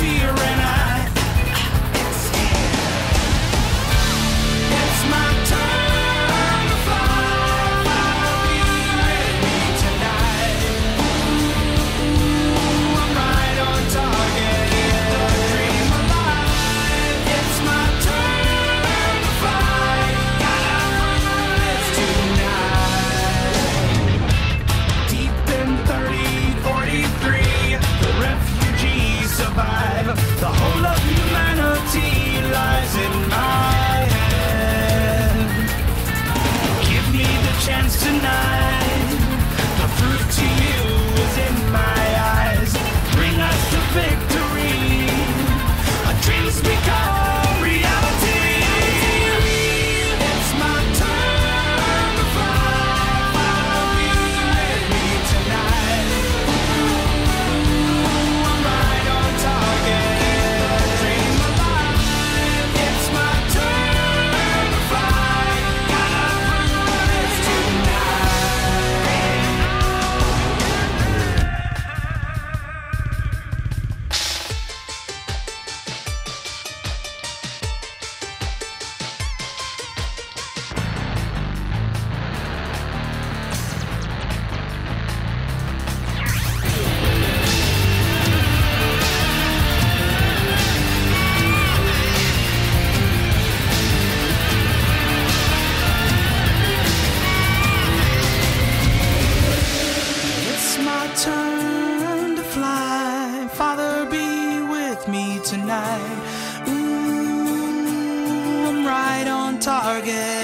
fear me tonight. Ooh, I'm right on target.